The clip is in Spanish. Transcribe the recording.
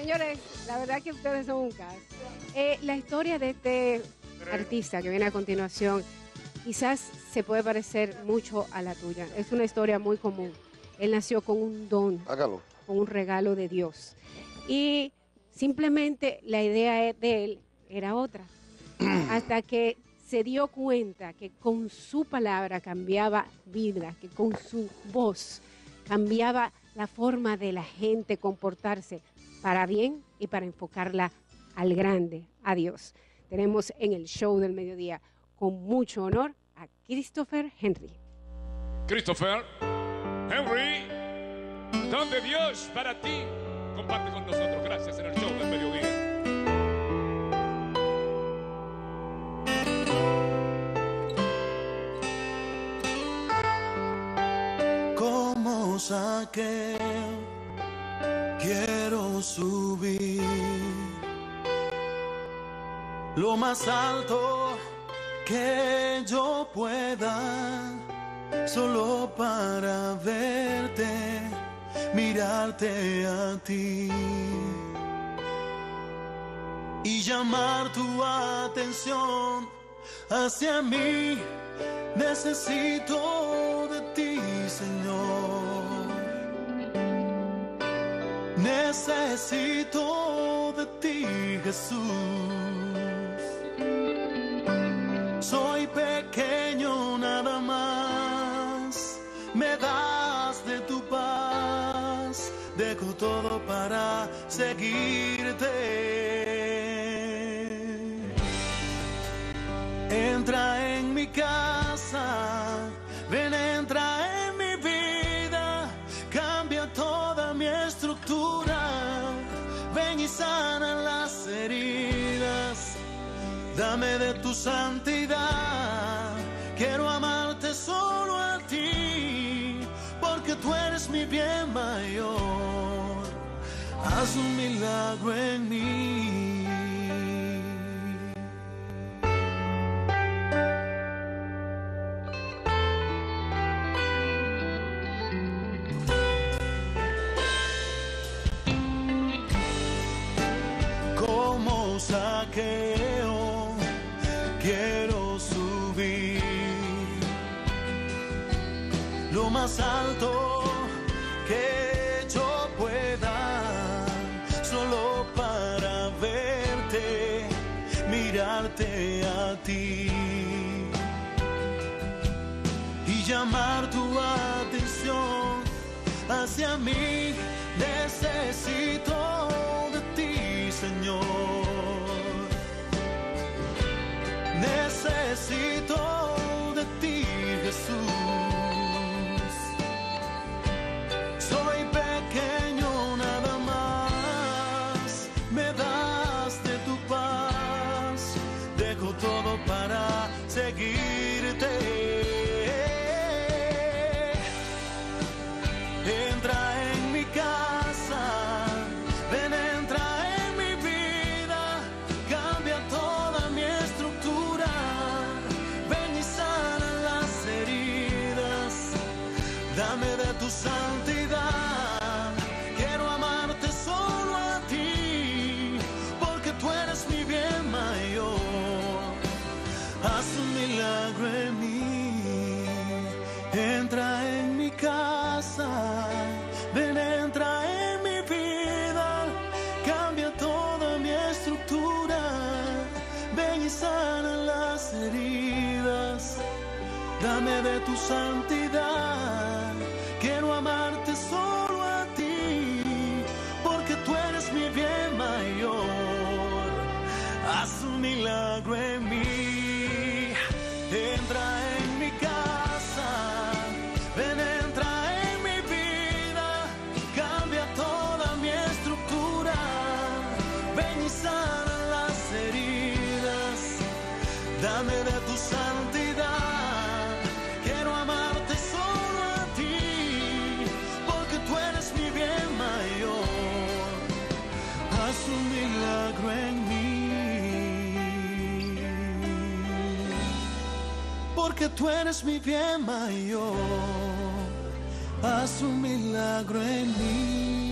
Señores, la verdad que ustedes son un caso. Eh, la historia de este artista que viene a continuación quizás se puede parecer mucho a la tuya. Es una historia muy común. Él nació con un don, Hágalo. con un regalo de Dios. Y simplemente la idea de él era otra. Hasta que se dio cuenta que con su palabra cambiaba vida, que con su voz cambiaba la forma de la gente comportarse para bien y para enfocarla al grande, a Dios. Tenemos en el show del mediodía con mucho honor a Christopher Henry. Christopher, Henry, don de Dios para ti. Comparte con nosotros, gracias en el show del mediodía. como saqueo, quiero subir lo más alto que yo pueda, solo para verte, mirarte a ti y llamar tu atención hacia mí. Necesito Necesito de ti, Jesús. Soy pequeño nada más. Me das de tu paz. Dejo todo para seguirte. Entra en mi casa, ven, dame de tu santidad, quiero amarte solo a ti, porque tú eres mi bien mayor, haz un milagro en mí. como saqueo, más alto que yo pueda, solo para verte, mirarte a ti y llamar tu atención hacia mí. Necesito Todo para seguirte. Entra en mi casa, ven, entra en mi vida, cambia toda mi estructura, ven y sana las heridas, dame de tu santidad, ven, entra en mi vida, cambia toda mi estructura, ven y sana las heridas, dame de tu santidad, quiero amarte solo a ti, porque tú eres mi bien mayor, haz un milagro en mí, de tu santidad, quiero amarte solo a ti, porque tú eres mi bien mayor, haz un milagro en mí. porque tú eres mi bien mayor. Haz un milagro en mí.